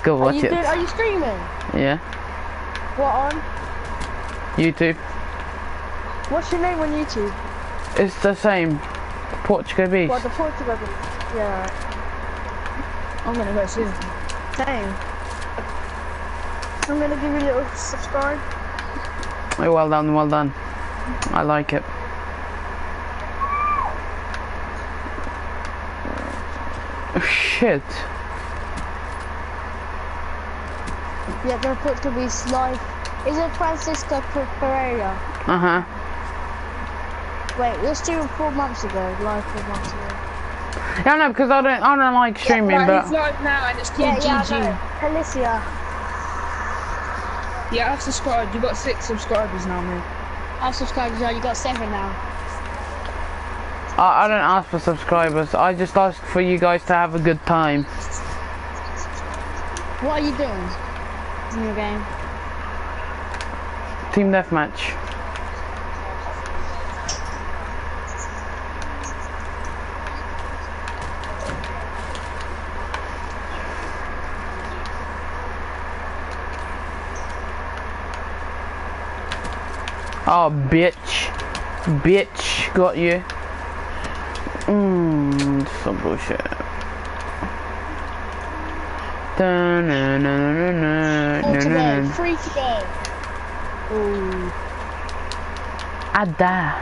Let's go Are watch you, it. doing, are you streaming? Yeah. What on? YouTube. What's your name on YouTube? It's the same. Portuga Beast. What, the Portugal one? Yeah. I'm gonna go soon. Same. I'm gonna give you a little subscribe. Oh, well done, well done. I like it. Oh, shit. Yeah, the Portuga Beast live. Is it Francisco Pe- Pereira? Uh huh. Wait, we were streaming four months ago. Live four months ago. Yeah, no, because I don't, I don't like streaming, right, but he's live now and it's Yeah, called yeah, GG. I know. Alicia. Yeah, I've subscribed. You've got six subscribers now, mate. I've subscribed as well. You got seven now. I, I don't ask for subscribers. I just ask for you guys to have a good time. What are you doing in your game? Team deathmatch. Oh, bitch. Bitch. Got you. Mmm, some bullshit. Da-na-na-na-na, Four na-na-na. Three to go. Ooh. Ada.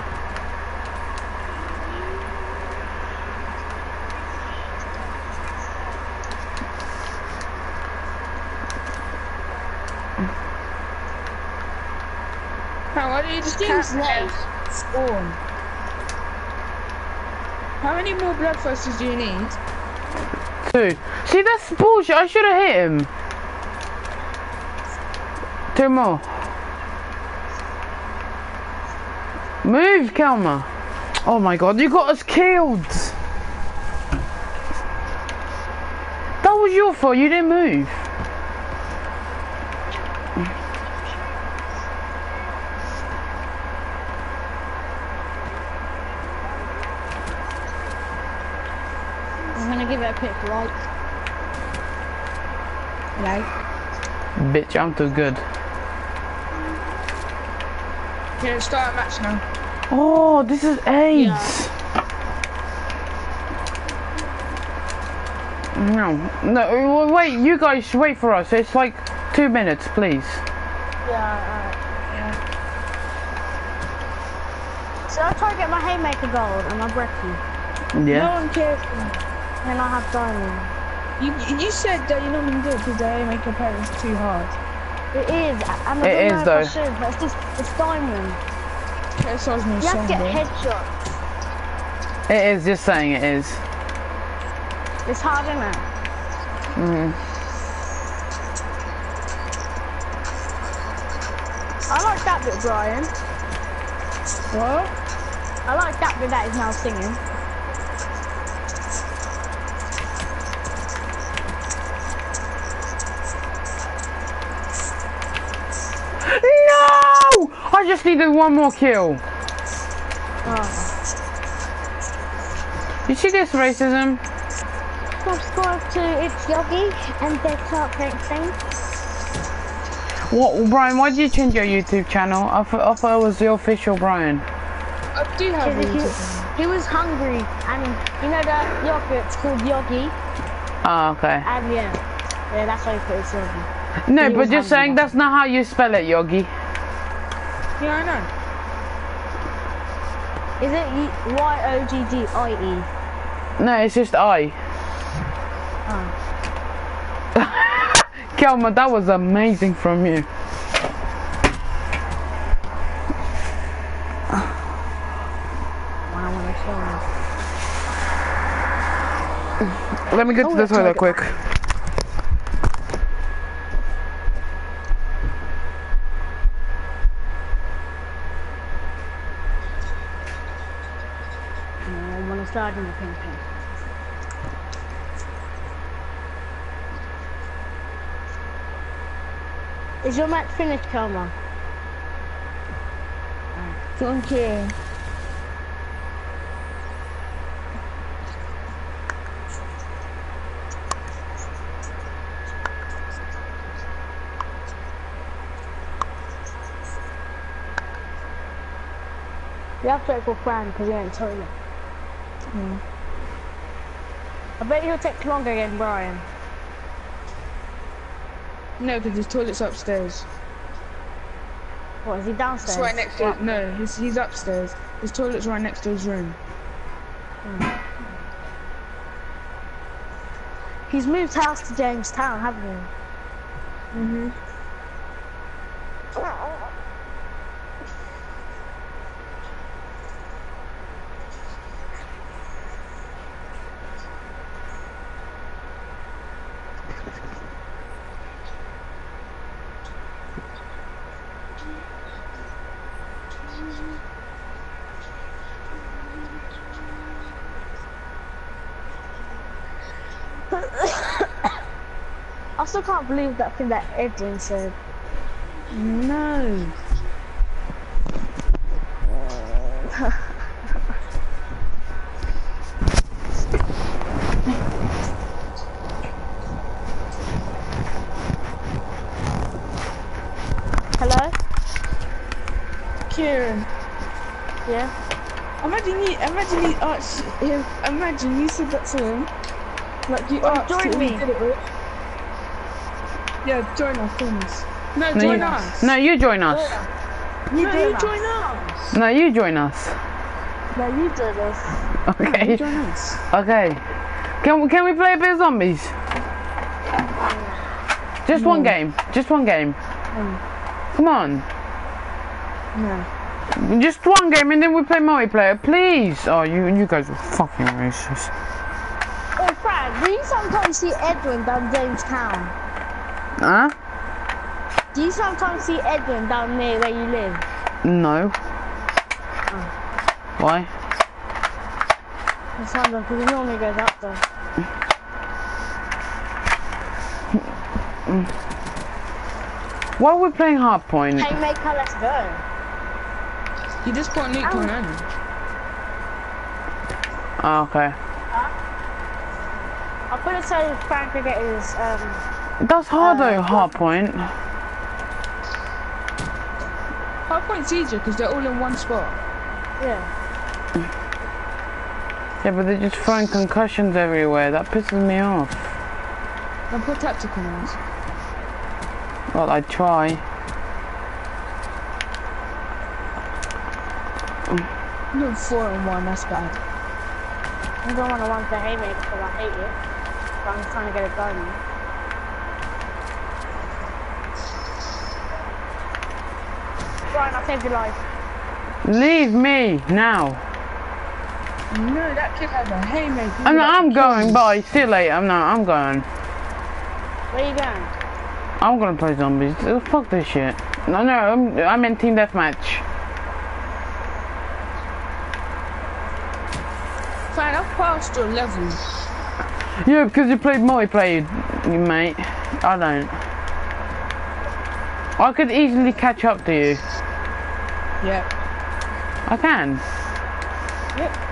How why don't you just Seems camp Spawn. How many more bloodthirsters do you need? Two. See, that's bullshit. I should have hit him. Two more. Move, Kelma. Oh my god, you got us killed. That was your fault. You didn't move. I'm gonna give it a quick like. Like. Bitch, I'm too good. Yeah, start a match now. Oh, this is AIDS. No, no, wait, you guys wait for us. It's like two minutes, please. Yeah, alright. Yeah. So I try to get my haymaker gold and my Brecci. No Yeah. one cares. Then I have diamond. You, you said that you're not gonna do it because they make your parents too hard. It is, and I It don't is, know though. if should, but it's just, it's diamond. That sounds no You have to get bro. headshots. It is just saying it is. It's hard, isn't it? Mm. I like that bit, Brian. What? I like that bit that is now singing. Just needed one more kill. Oh. You see this racism? Subscribe to It's Yogi and Dead Clark Thing. What, Brian? Why did you change your YouTube channel? I thought, I thought it was the official Brian. I do have a YouTube channel. He was hungry, and you know that yogurt's called Yogi, Oh, okay. and yeah, yeah, that's why he put it Yogi. No, He but was just hungry. saying that's not how you spell it, Yogi. Yeah, I know. Is it Y O G G I E? No, it's just I. Oh. Kelma, that was amazing from you. When I want to show you. Let me get Oh, to the toilet quick. garden of pink. Is your match finished, Kelma? Thank you. You have to go plan because you're in toilet. Yeah. I bet he'll take longer again, Brian. No, because his toilet's upstairs. What, is he downstairs? It's right next to. No, he's he's upstairs. His toilet's right next to his room. He's moved house to Jamestown, haven't he? Mhm. I still can't believe that thing that Edwin said. No. Hello? Kieran. Yeah? Imagine you, imagine you asked him, imagine you said that to him. Like you Oh, asked join me. did it with. Yeah, join us, please. No, No, join you, us. no, you join us. You no, do you that. join us. No, you join us. No, you do this. Okay. you Join us. Okay. Can we can we play a bit of zombies? Just one game. Just one game. Mm. Come on. No. Just one game and then we play multiplayer, please. Oh, you you guys are fucking racist. Oh, Fran, do you sometimes see Edwin down Jamestown? Huh? Do you sometimes see Edwin down near where you live? No. Why? It's random because he normally goes up there. Why are we playing Hardpoint? Hey, Maker, let's go. You just put nuke on him. Oh, okay. I'm gonna tell Frank to get his, um, That's hard though, hard point. Hard point's easier because they're all in one spot. yeah. Yeah, but they're just throwing concussions everywhere. That pisses me off. Then put tactical ones. Well, I try. No, four and one, that's bad. I don't want to want the haymaker because I hate it. But I'm trying to get it done. Brian, I saved your life. Leave me now. No, that kid has a haymaker. I'm, not, I'm going. Bye. See you later. I'm not. I'm going. Where are you going? I'm gonna play zombies. Oh, fuck this shit. No, no. I'm, I'm in team deathmatch. Fine, I've passed your level. Yeah, because you played multiplayer, you mate. I don't. I could easily catch up to you. Yep. I can. Yep.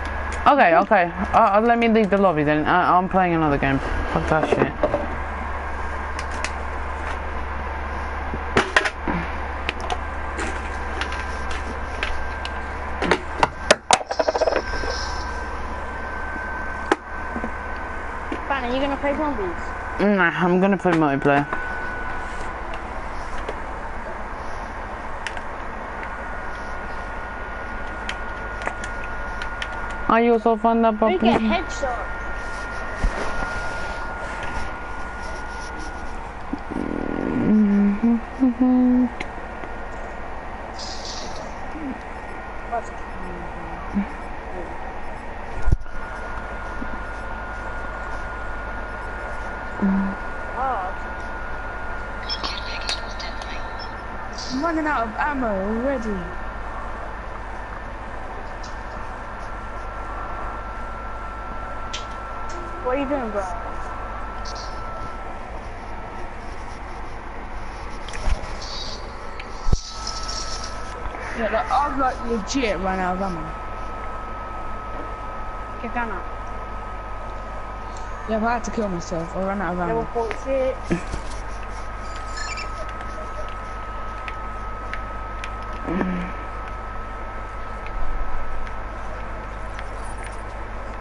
Okay, okay. Uh, uh, let me leave the lobby then. Uh, I'm playing another game. Fuck that shit. Fran, are you going to play zombies? Nah, I'm gonna play multiplayer. Are you also fond of We get puppy? headshot. What's Oh, I'm running out of ammo already. What are you doing, bro? Yeah, like, I've like legit run out of ammo. Get down now. Yeah, but I had to kill myself. I ran out of ammo. Level ammo. 46.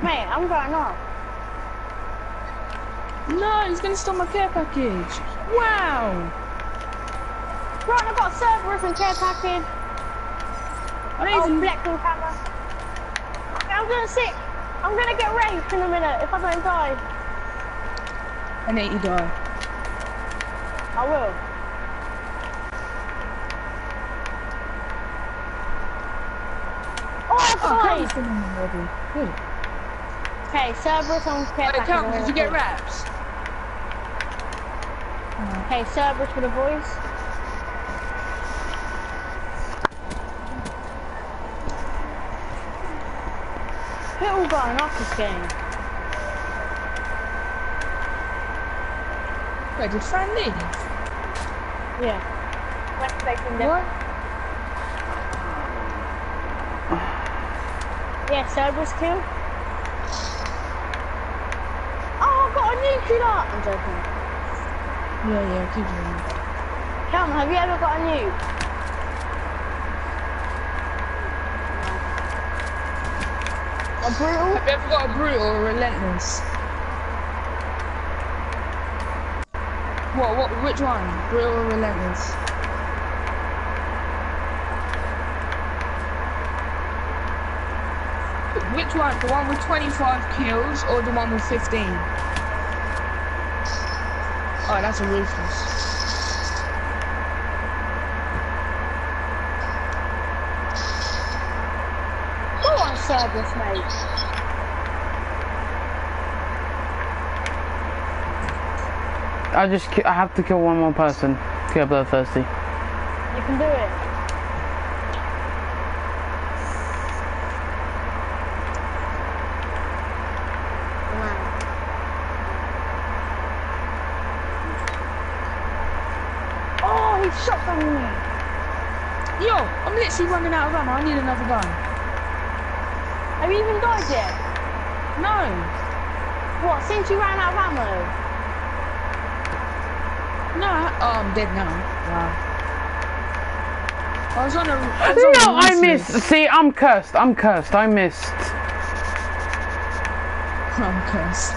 Mate, I'm going off. No, he's gonna steal my care package. Wow. Right, I've got a Cerberus and care package. Oh, Amazing. Blackpool camera. I'm gonna sit. I'm gonna get raped in a minute if I don't die. And then you die. I will. Oh, I Oh, died! Cam's still in the lobby. Good. Okay, Cerberus and care package. Cam, are did you get go. wraps? Okay, Cerberus for the boys. Who all going off this game? Wait, did Fran leave? Yeah. West Station there. What? Yeah, Cerberus kill. Oh, I got a nuclear! I'm joking. Yeah, yeah, keep doing it. Cam, have you ever got a nuke? A brutal? Have you ever got a brutal or relentless? What, what, which one? Brutal or relentless? Which one? The one with 25 kills or the one with 15? That's a ruthless. Go on, Cerberus, mate. I just I have to kill one more person to get bloodthirsty. You can do it. He shot from me. Yo, I'm literally running out of ammo. I need another gun. Have you even died yet? No. What, since you ran out of ammo? No. I- Oh, I'm dead now. Wow. I was on a. I was on a No, I ruthless. missed. See, I'm cursed. I'm cursed. I missed. I'm cursed.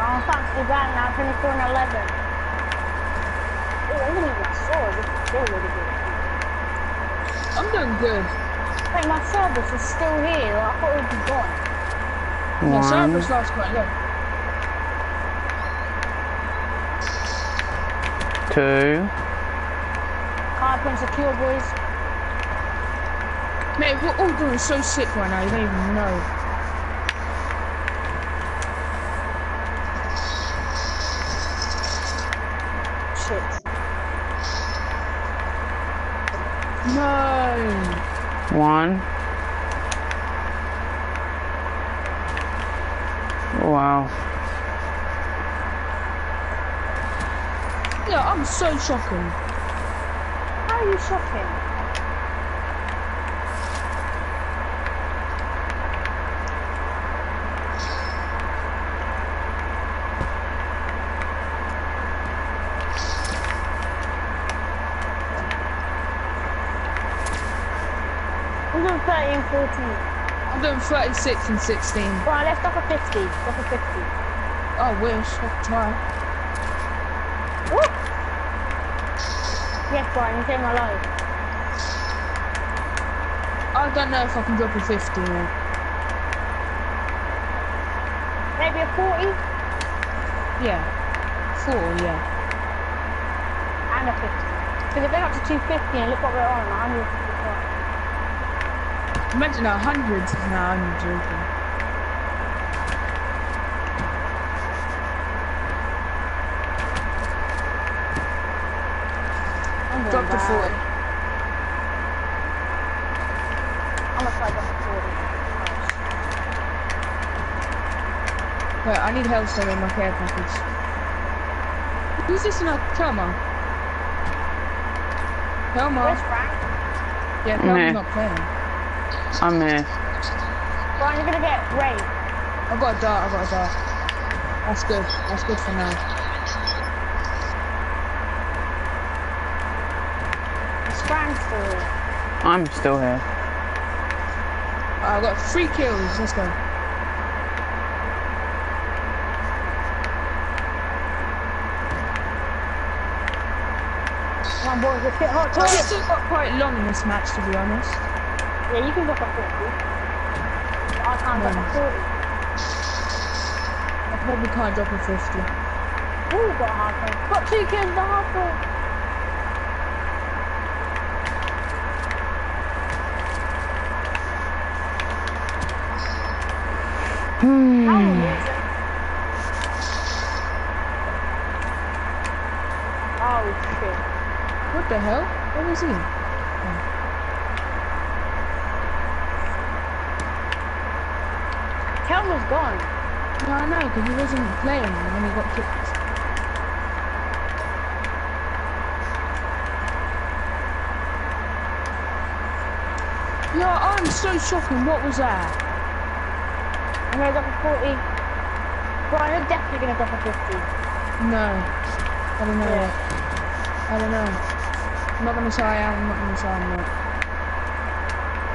Oh, thanks to that now, 24 and 11. Oh, I'm gonna get sword. This is still really good. I'm doing good. Wait, my service is still here. I thought it would be gone. My One. service life's quite low. Two. Hard point secure, boys. Mate, we're all doing so sick right now, you don't even know. Shit. No. One. Wow. Yeah, I'm so shocking. How are you shocking? I'm doing 36 and 16. Right, let's off at 50. Go for 50. I wish. I'll try. Woo! Yes, Brian, you saved my life. I don't know if I can drop to 50 now. Maybe a 40? Yeah. Four. yeah. And a 50. Because if they got to 250 and look what we're on, 100. Imagine a 100. Nah, I'm joking. I'm doing Drop to bad. 40. I'm gonna try drop to 40. Wait, I need Hellstorm in my care package. Who's this in a Kelma? Kelma? Where's Frank? Yeah, Kelma's Meh. not playing. I'm here. Brian, you're gonna get raped. I've got a dart, I've got a dart. That's good. That's good for now. Is Frank still here? I'm still here. I've got three kills. Let's go. Come on, boys, let's get hot So we chocolate. still got quite long in this match, to be honest. Yeah, you can a 50. But I can't drop a 40. I probably can't drop a 50. Ooh, got point. Got two kills the point. Hmm. Oh, shit. What the hell? Where is he? Gone. No, I know, because he wasn't playing when he got kicked. Yeah, I'm so shocking. What was that? I'm drop a 40. Brian, you're definitely gonna drop a 50. No. I don't know. Yeah. I don't know. I'm not gonna say I am, I'm not gonna say I'm not.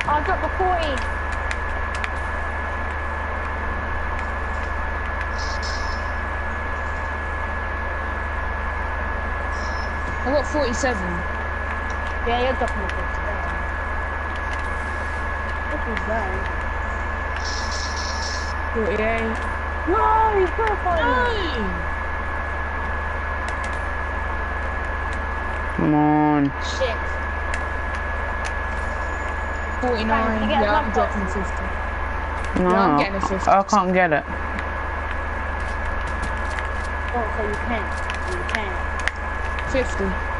I'll drop a 40. Got 47. Yeah, you're dropping a 50. What was that? 48. No, he's purified me. No! Come on. Shit. 49. Thanks, Yeah, I'm one dropping 50. No, Yeah, I'm getting a 50. I can't get it. Oh, so you can't. You can. 50.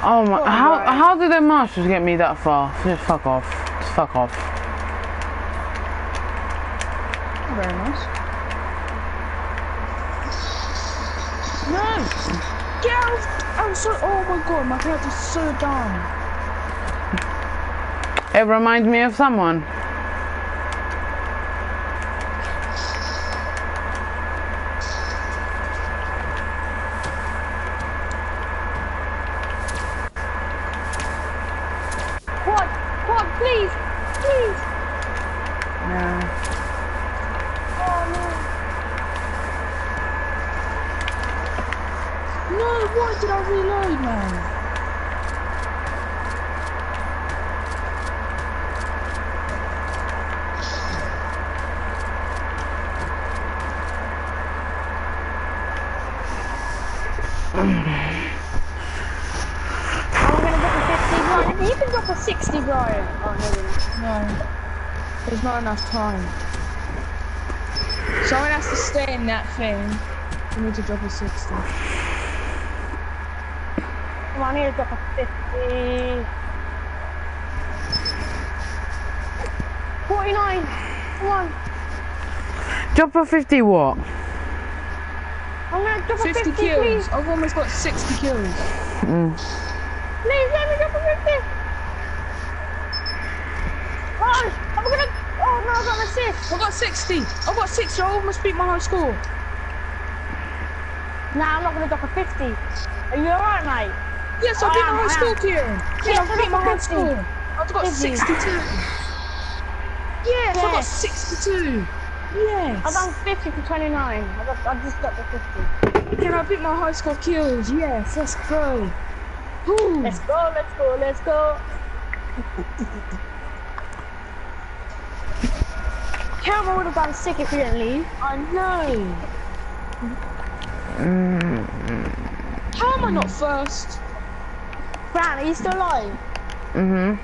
Oh my! Oh Come on, how how did the marshals get me that far? Just fuck off. Just fuck off. Very nice. No! Get out! I'm so. Oh my god, my character's so dumb. It reminds me of someone. Quad, quad, please, please. No. Oh no. No, why did I reload, man? I'm gonna drop a 50, Brian. You can drop a 60, Brian. Oh no. No. There's not enough time. Someone has to stay in that thing for me to drop a 60. Come on, I need to drop a 50. 49. Come on. Drop a fifty what? I'm gonna drop a 50 50, kills. please. I've almost got 60 kills. Mm. Please let me drop a 50. Oh, I'm gonna. Oh I got an assist. I got 60. I got 60. I almost beat my high score. Nah, I'm not gonna drop a 50. Are you alright, mate? Yes, I I beat am, my high score. Kieran. Yes, Yeah, I beat my high 50. score. I've got 62. Yes, I got 62. Yes. I've done 50 for 29. I, got, I just got the 50. Can I beat my high score kills? Yes, let's go. Ooh. Let's go, let's go, let's go. Cameron would have done sick if he didn't leave. I know. How am I not first? Fran, are you still alive? Mm-hmm.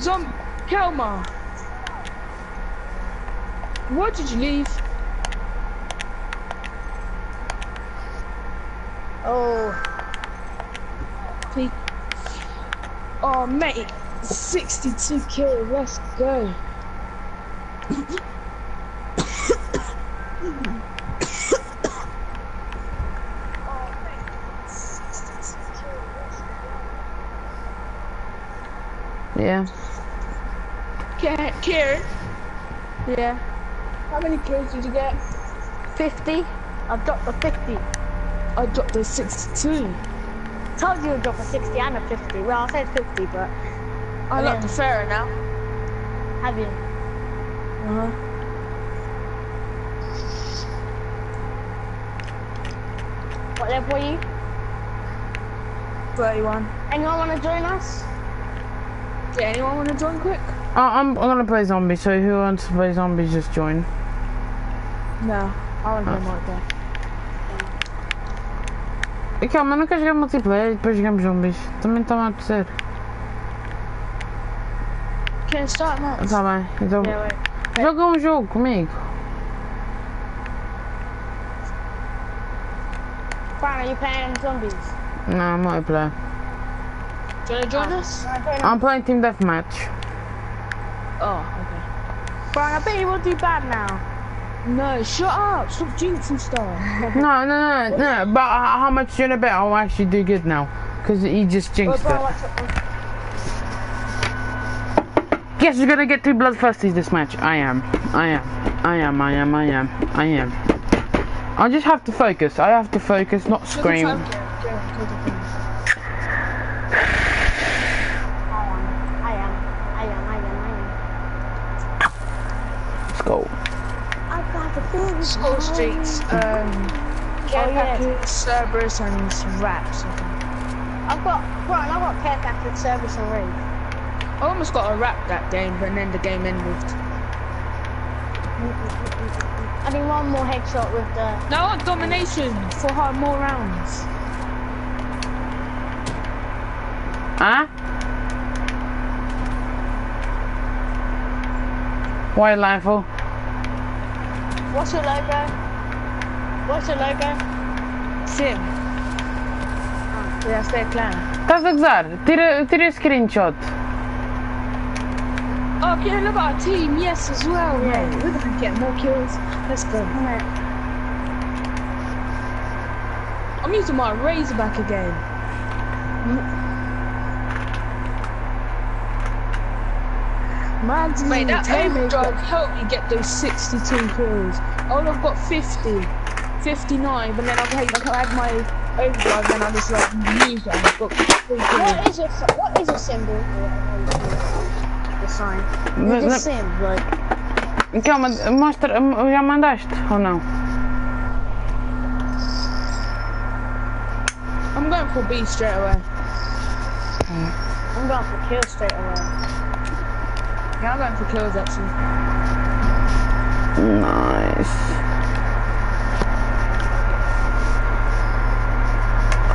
Zom Kelma. Why did you leave? Oh, Please. Oh, mate. 62 kills. Let's go. Yeah. Ka- Kieran, yeah. how many kills did you get? 50. I've dropped the 50. I dropped a 62. Told you to drop a 60 and a 50. Well, I said 50, but I like the fairer now. have you? Uh-huh. What level are you? 31. Anyone want to join us? Yeah, anyone want to join quick? Oh, I'm, I'm gonna play zombie, so who wants to play zombies, just join. No, I want to join right there. E calma, eu não quero jogar multiplayer e depois jogamos zombies. Também está-me a apetecer. Can you start now? Tá bem, então Yeah, wait. joga um jogo comigo. Fran, are you playing zombies? Não, não é play. Do you want to join us? Wanna join us? I'm playing Team Deathmatch. Oh, okay. Fran, I bet you won't do bad now. No, shut up! Stop jinxing stuff. No, no, no, no, but h- how much you bet I'll actually do good now? Because he just Well, jinxed bro, it. Guess who's gonna get two bloodthirsties this match? I am. I am. I am, I am, I am, I am. I just have to focus. I have to focus, not scream. I am. I am. I am. I am. I am. Let's go. I got the big Skull Streets, um, Yeah, yeah. Cerberus, and some raps. I think. I've got, right, I've got care package service and raid. I almost got a rap that game, but then the game ended. I need one more headshot with the. No, I want domination for hard more rounds. Huh? Why Lifel? What's your logo? What's your logo? Sim. Ah, That's their clan. Estás a gozar? Tira, tira screenshot. Oh, yeah, look at our team. Yes, as well. Yeah. We're gonna get more kills. Let's go. Alright. I'm using my Razorback again. Man's Wait, that Tay overdrive helped me get those 62 kills. Oh, I've got 50, 59, but then I've had, I had my overdrive, then I just like used it. I've got three kills. What is your what is your symbol? The sign. Mas- The mas- sim, like. Calma, mostra, já mandaste ou oh não? I'm going for B straight away. Mm. I'm going for kill straight away. Yeah, I'm going for kills actually. Nice.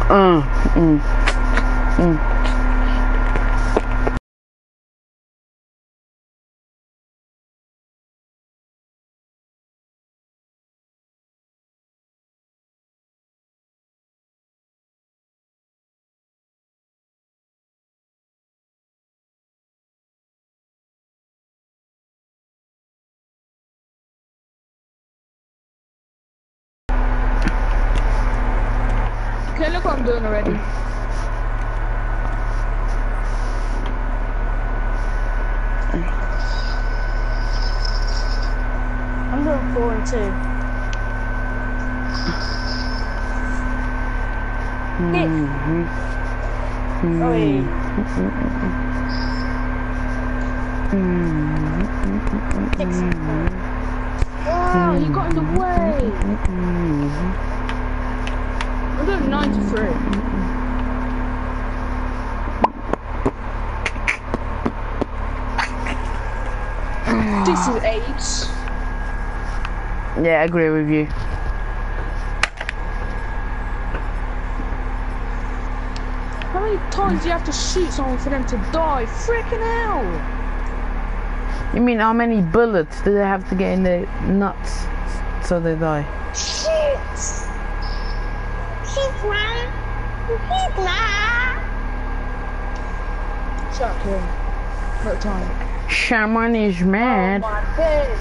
Uh, mm, mm. Wow, he got in the way. I'm doing 93. This is AIDS. Yeah, I agree with you. How many times do you have to shoot someone for them to die? Freaking hell! You mean how many bullets do they have to get in their nuts so they die? Shit! Hitman! Hitman! Shut Kieran. No time. Shaman is Oh mad. days.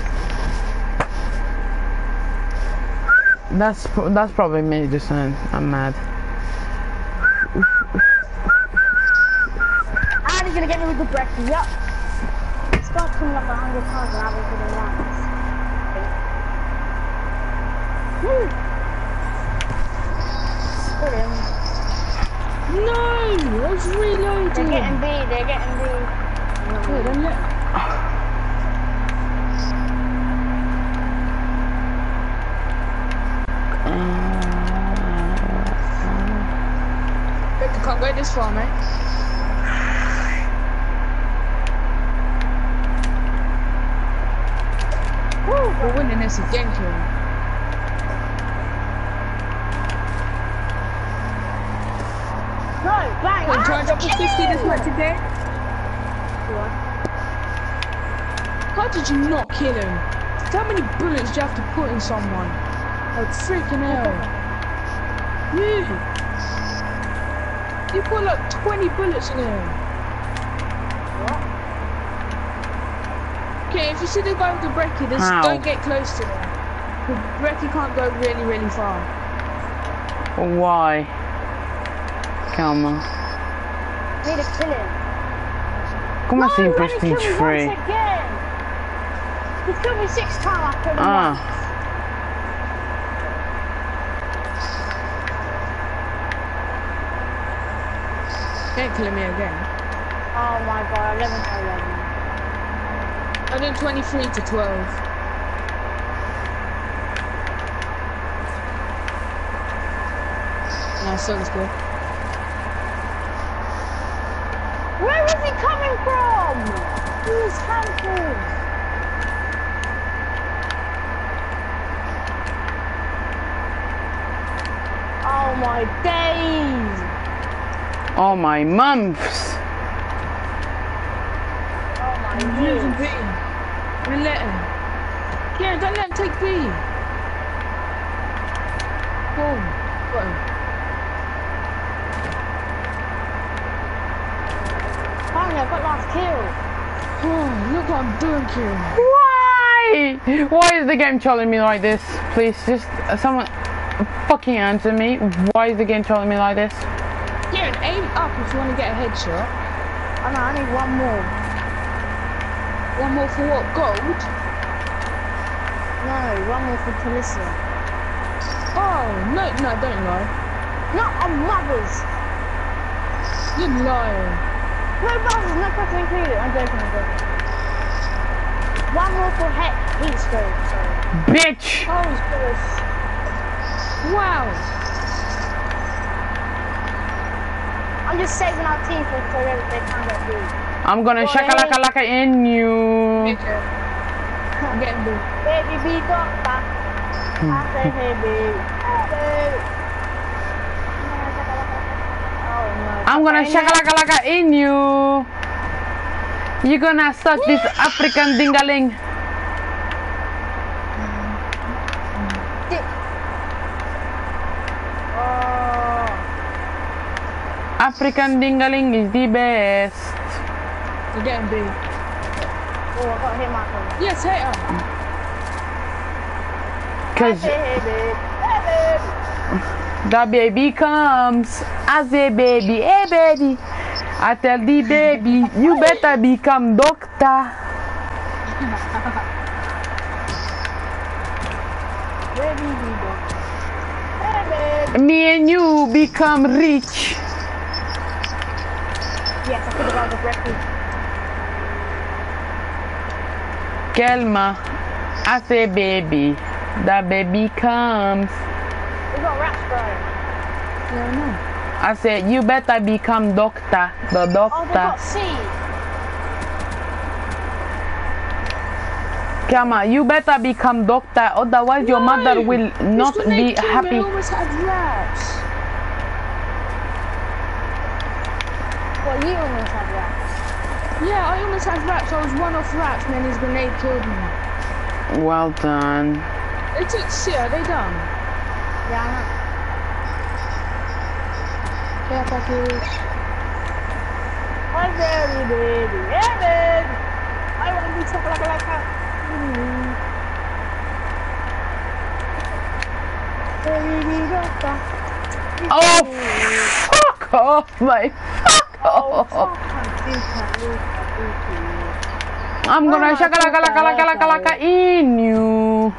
That's that's probably me just saying I'm mad. And he's gonna get me with the breakfast. Yup. Start coming up a hundred times and I will do it once. Woo! Put him. No! was reloading. They're getting B, they're getting B. Wait, then let- uh, uh, uh. Victor can't go this far, mate. We're winning ah, this again, Kieran. No, bang! Wait, drop the 50 this match again. How did you not kill him? How many bullets do you have to put in someone? Like freaking hell. You. You put like 20 bullets in him. if you see the guy with the Brecci, just How? don't get close to him. The Brecci can't go really, really far. Why? Come Calma. Need to kill him. Como no, assim depois again. He's killed me six times, I killed him ah. Don't kill me again. Oh my god, I never know 123 to 12. Nice, that was good. Where is he coming from? Who's handful? Oh my days! Oh my mumps! Oh my days! B. Don't let him. Yeah, don't let him take B. Boom. Got him. Finally, I got last kill. Oh, look what I'm doing, Kieran. Why? Why is the game trolling me like this? Please, just uh, someone fucking answer me. Why is the game trolling me like this? Kieran, aim up if you want to get a headshot. I know, I need one more. One more for what? Gold? No, one more for Talissa. Oh, no, no, don't lie. Not on mothers. You're lying. No mothers, no person included. I'm joking, I'm joking. One more for heat, heat stroke, sorry. Bitch! Oh, it's good. Wow. I'm just saving our team for so they they can't get beat. I'm gonna shakalaka laka in you. Baby, be doctor. I say, hey, baby. I'm gonna shakalaka laka in you. You're gonna suck this African dingaling. Oh. African dingaling is the best. You're getting B. Oh, I got hit, Michael. Yes, hater. Cause Hey, hey, babe. Hey, babe. the baby comes. I say baby, hey baby. I tell the baby, you better become doctor. Baby, be doctor. Hey, babe. Me and you become rich. Yes, I could have got the breakfast. Kelma, I say baby. The baby comes. We got rats, bro. I know. I said you better become doctor. The Oh, they doctor. got C. Kelma, you better become doctor. Otherwise your mother will not be happy. I almost had rats. Well, you almost had rats. Yeah, I almost had rats. I was one off rats, and then his grenade killed me. Well done. They took C. Are they done? Yeah, I know. Care package. Hi, baby, baby. Hey, baby. I want to be something like like that. Baby, doctor. Oh, fuck off, mate. Fuck Oh, off. I'm gonna oh shakalaka in you.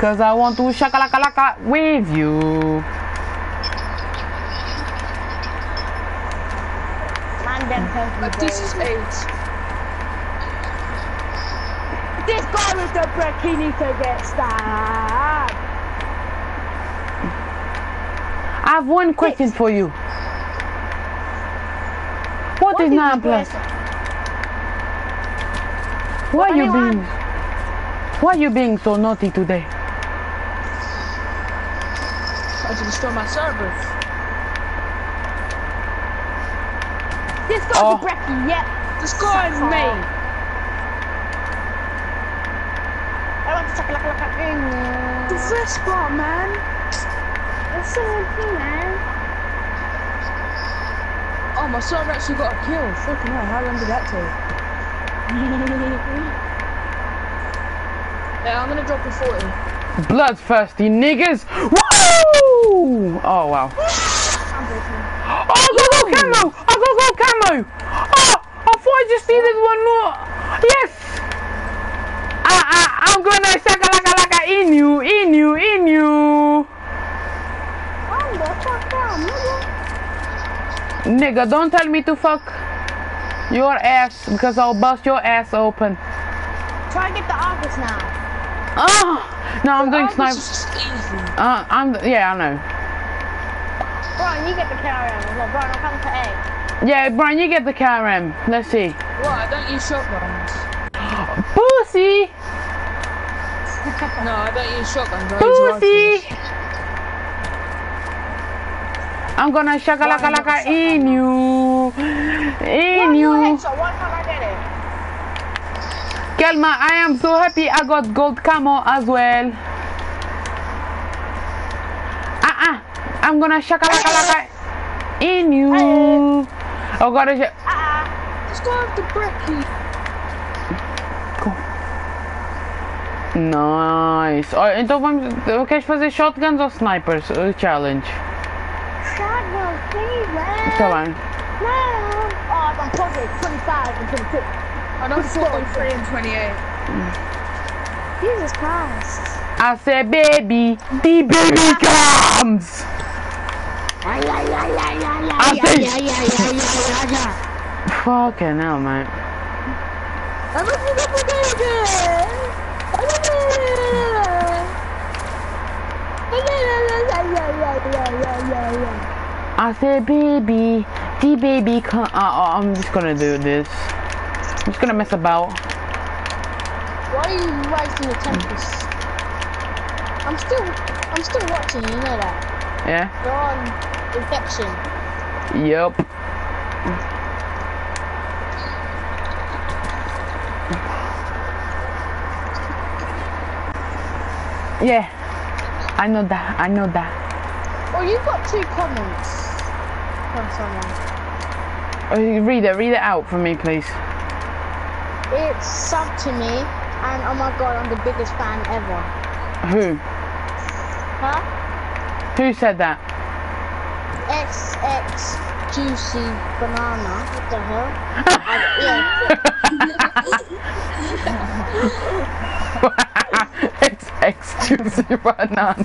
Cause I want to shakalaka with you. But this is AIDS. This guy with the bikini to get stabbed. I have one question for you what is What nine is plus? this? Why you being Why are you being so naughty today? Trying to destroy my servers. This guy's Oh. a Brecci, yep. This guy is me. I want to check like like like The first part, man. It's so empty, man. Oh, my server actually got a kill. Fucking hell, how long did that take? Yeah, I'm gonna drop a 40. Bloodthirsty niggas! Woo! Oh wow. Oh, I got gold camo! I got gold camo! Oh, I thought I just needed one more. Yes! I, I, I'm gonna shaka laka laka in you, in you, in you. I'm the fuck down, nigga. Nigga, don't tell me to fuck your ass because I'll bust your ass open. Try and get the office now. Oh, no, I'm doing snipe. this is just easy. Uh, I'm, yeah, I know. Brian, you get the KRM. Look, Brian, I'm coming for A. Yeah, Brian, you get the KRM. Let's see. What? I don't use shotguns. Pussy! No, I don't use shotguns. I Pussy! I'm gonna shakalaka in you. In you. Kelma, I am so happy I got gold camo as well. Ah uh ah, -uh. I'm gonna shakalaka in you. Oh god, I sh- uh go off the brick. Nice. Oh, então vamos. Eu quero fazer shotguns ou snipers uh, challenge. Go on. Oh, I've positive, 25 and 26. I'm 23 and 28. Jesus Christ. I said, baby, the baby comes. I said, fucking hell, mate. I'm gonna go for the baby. I said baby, the baby come. Uh, oh, I'm just gonna do this. I'm just gonna mess about. Why are you writing the Tempest? I'm still, I'm still watching. You know that. Yeah. You're on infection. Yep. Yeah. I know that. I know that. Oh, you've got two comments from someone. Uh, Read it. Read it out for me, please. It's sub to me, and oh my god, I'm the biggest fan ever. Who? Huh? Who said that? XX juicy banana. What the hell? I, yeah. it's X juicy banana.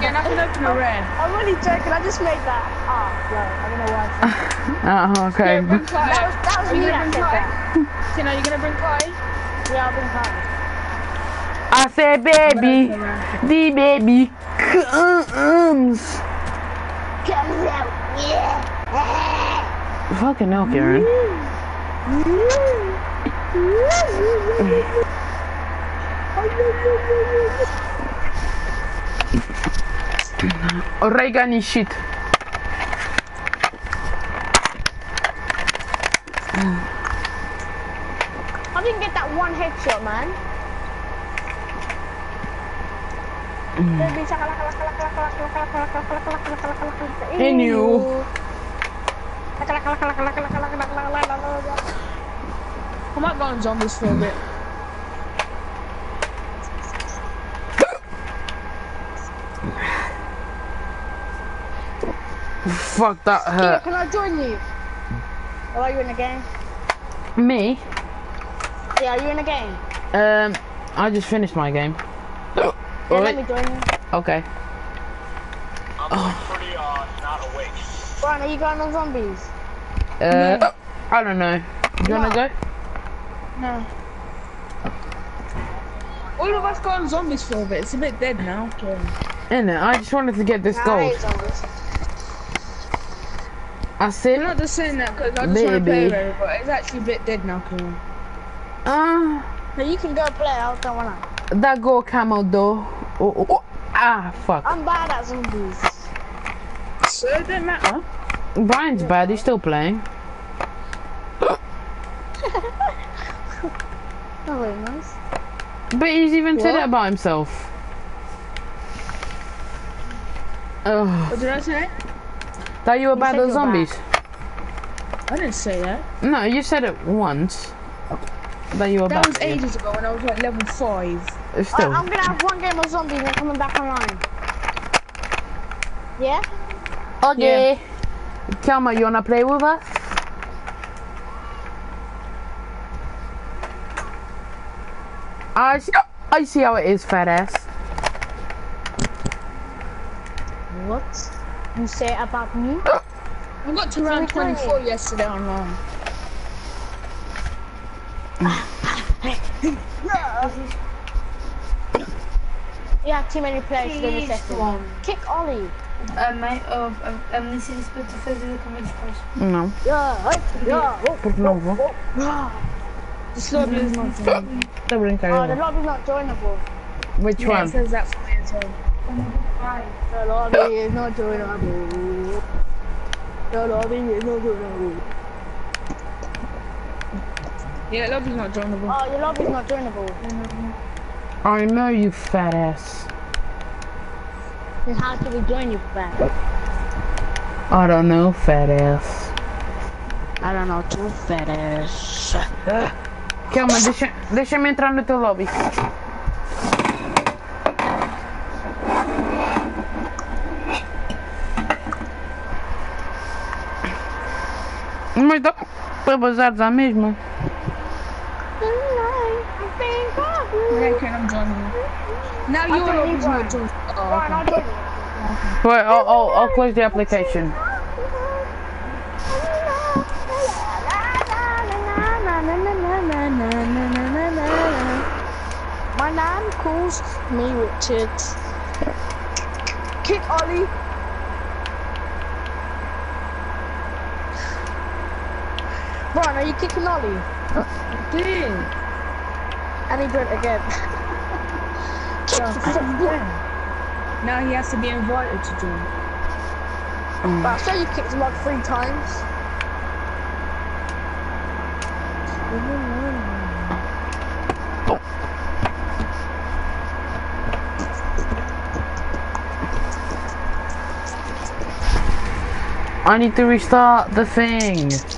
Yeah, I can open a. I'm really joking. I just made that. Ah, no, I don't know why. I said that. Oh, okay. Yeah, bring Kai. That was, that was Are you me gonna that bring said that. Tina, you gonna bring Kai? Yeah, been kind. I said baby, the baby comes. Comes out, yeah. Fucking hell, Karen. Oregani shit. I didn't get that one headshot, man. Mm. In you. I might go on zombies for a bit. Fuck that Yeah, hurt. can I join you? Or are you in a game? Me? Yeah, are you in a game? Um, I just finished my game. Yeah, Alright. let me join you. Okay. I'm pretty uh, not awake. Brian, are you going on zombies? Uh, I don't know. Do you wanna go? No. All of us got on zombies for a bit. It's a bit dead now. Okay. Innit? I just wanted to get this gold. Nice on this. I I'm not just saying that because I just want to play Baby. with it, but it's actually a bit dead now, Kieran. uh, No, you can go play. I don't wanna. that gold camo though. Oh, oh, oh. Ah, fuck. I'm bad at zombies. So it don't matter. Brian's bad. He's still playing. Not very nice. But he's even said that it about himself. Ugh. What did I say? That you were bad said at you're zombies. I didn't say that. No, you said it once. That you were That bad. was ages ago when I was like level five. It's Still. I'm gonna have one game of zombies and coming back online. Yeah? Okay. Kelma, you wanna play with us? I see, I see how it is, fat ass. What? You say about me? I got to round 24 yesterday online. Yeah, too many players to do this one. Kick Ollie. Uh, mate, of, um, um, this is good to fazer the comments first. Não, Yeah, yeah. Oh, porque não vou. yeah. This lobby is not joining. Tá Oh, the lobby's not joinable. Which Yeah, it one? says that for me as well. The lobby is not joinable. The lobby is not joinable. Yeah, lobby's not joinable. Oh, your lobby's not joinable. I know you fat ass. Then how can we join you back? I don't know, fat ass. I don't know, too fat ass. Calma, deixa, deixa-me entrar no teu lobby. Mas dá para bazar à mesma. Yeah, okay, I'm joining you. Now your don't lobby's need not one. joined. Oh, okay. Wait, I'll, I'll, I'll close the application. My nan calls me Richard. Kick Ollie. Are you kicking Ollie? Dude. And he went again. Kick the Now he has to be invited to join. Mm. But I saw you kicked him like three times. I need to restart the thing.